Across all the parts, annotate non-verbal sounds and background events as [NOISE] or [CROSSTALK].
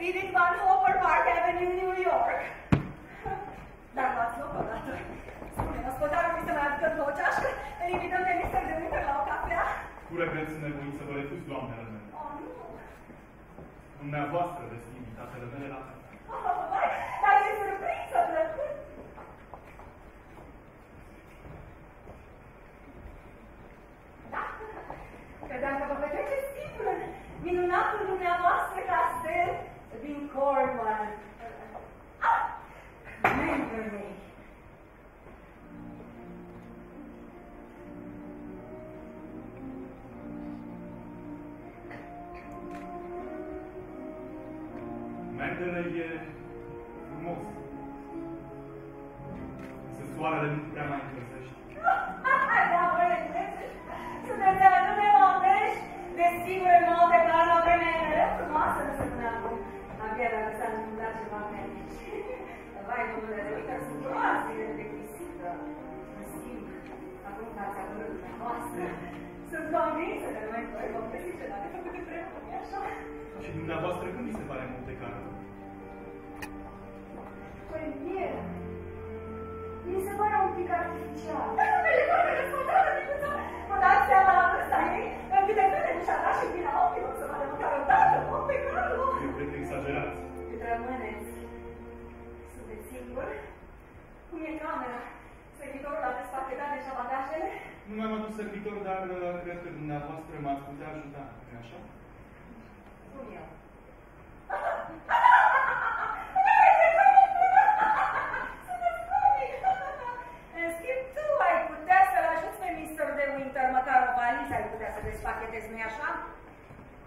It is on Upper Park Avenue, New York. [LAUGHS] Dar luați loc odată. Spune, gospodarul să mai aducă două ceașcă, îl invităm pe Mr. de Winter la o cafea. Cu regret sunt nevoit să vă refuz, doamnele mele. Oh, nu. Dumneavoastră veți invitatele mele la cafea. vai, domnule Răvică, sunt oasele de pisică. Mă simt, acum că ați adunat dumneavoastră, sunt convinsă că noi doi vom găsi ceva de făcut împreună, nu-i așa? Și dumneavoastră când vi se pare multe care? Păi mie, mi se pare un pic artificial. Păi, Dar Domnule, vorbele sunt toate de puță, vă dați seama la vârsta ei, în câte crede nu și-a dat și vina ochilor să vadă măcar o dată, om pe carul. Eu cred că exagerați. Rămâneți sigur? Cum e camera? Servitorul a despachetat deja bagajele? Nu mi-am adus servitor, dar uh, cred că dumneavoastră m-ați putea ajuta, nu așa? Cum eu?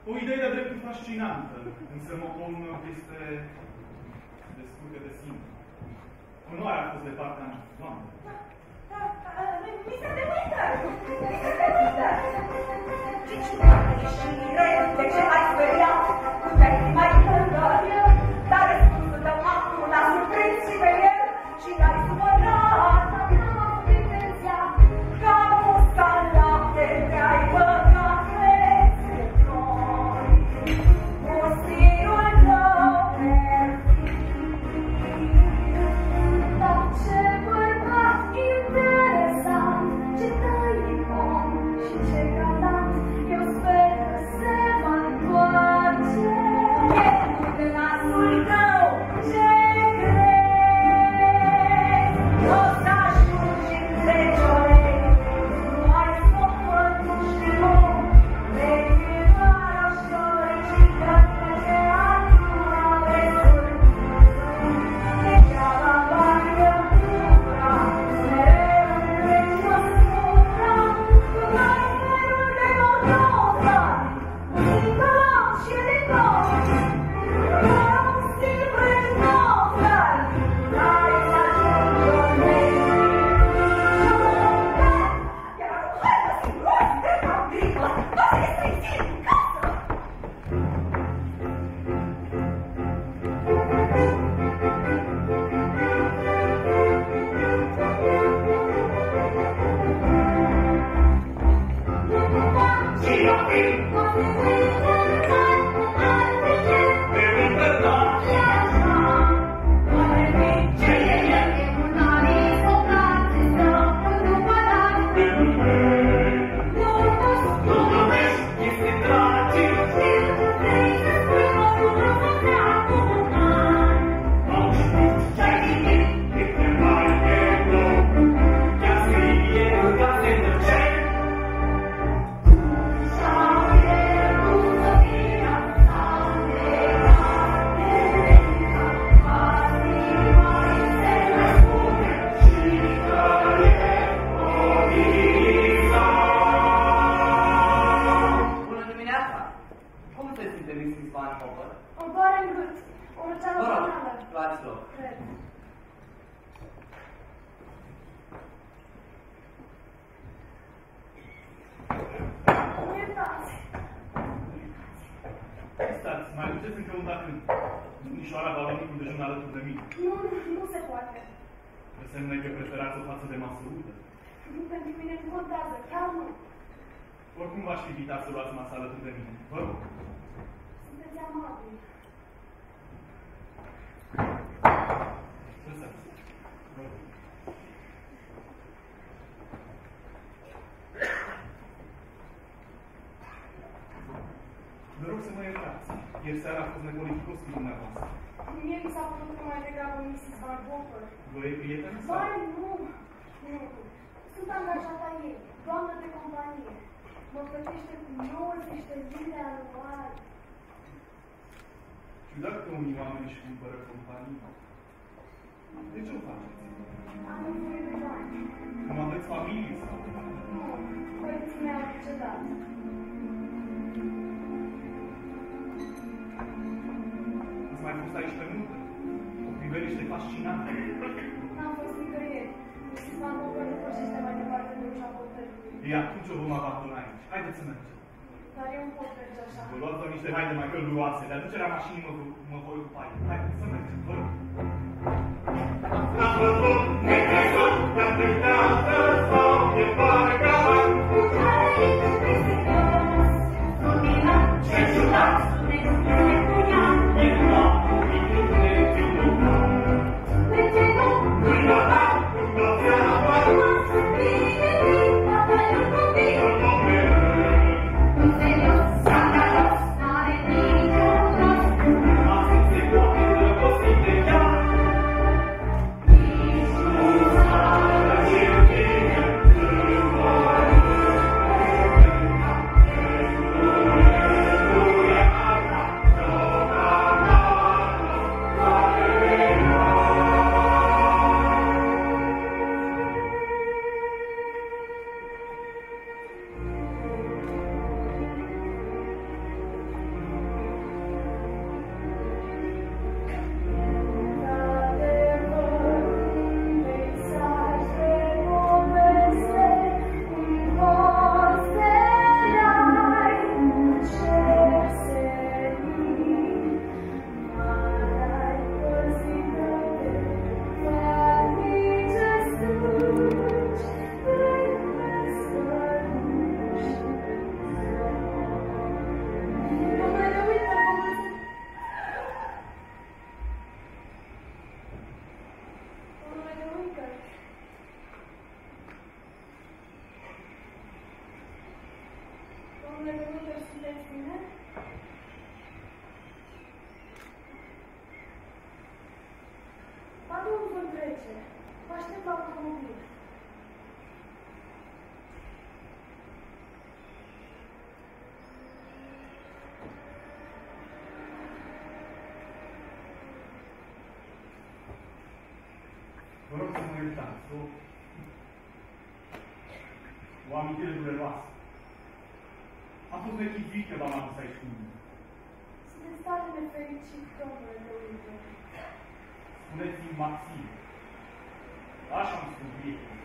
O idee păi, de dreptul fascinantă, însă mă este destul de simplă simplu. Onoarea a fost de partea noastră. Mi se uită! Mi se uită! Înseamnă că preferați o față de masă udă. Nu pentru mine nu contează, chiar nu. Oricum v-aș fi invitat să luați masa alături de mine. Vă rog. Sunteți amabili. Lăsați. Vă rog. Vă rog să mă iertați. Ieri seara a fost nepoliticos cu dumneavoastră. Mie mi s-a părut că mai degrabă Mrs. Van Hopper. Vă e prieten? sau? Vai, nu! Nu. Sunt angajata ei, doamnă de companie. Mă plătește cu 90 de lire anual. Ciudat că unii oameni își cumpără companii. De ce o faceți? Am nevoie de bani. Cam aveți familie sau? Nu, părinții mei au mai fost aici pe muncă? O priveliște fascinantă. N-am fost nicăieri. Mrs. Van Hopper nu pășește mai departe de ușa hotelului. Ei, atunci o vom abandona aici. Haideți să mergem. Dar eu nu pot merge așa. Vă luați niște haine mai călduroase, de aducerea mașinii mă, mă voi ocupa eu. Haideți să mergem, vă rog. Thank you. bunların hepsini hepsini Bandımızın direnci. Başta bandımı büyür. Bunu kumuyutan su. One kilogram was. fost nechivite, doamna Busaicului. Sunteți tare nefericit, domnule Dorință. Spuneți-mi, Maxim. Așa am spun prietenii.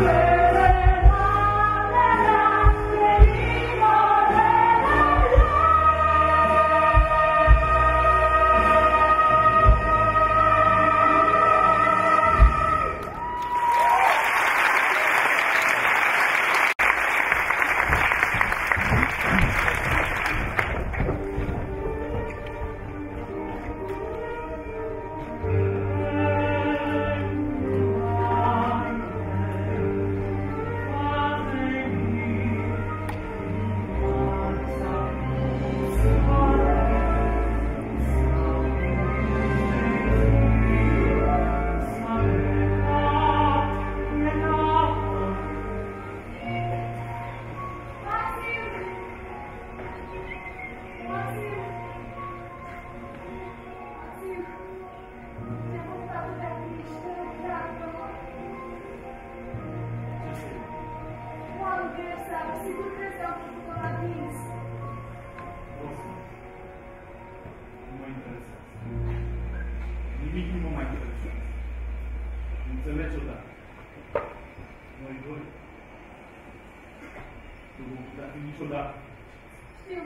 Yeah. universal. Sigur că ți-am făcut un atins. Mă interesează. Nimic nu mă mai interesează. Înțelegi odată. Noi doi nu vom putea fi niciodată. Știu,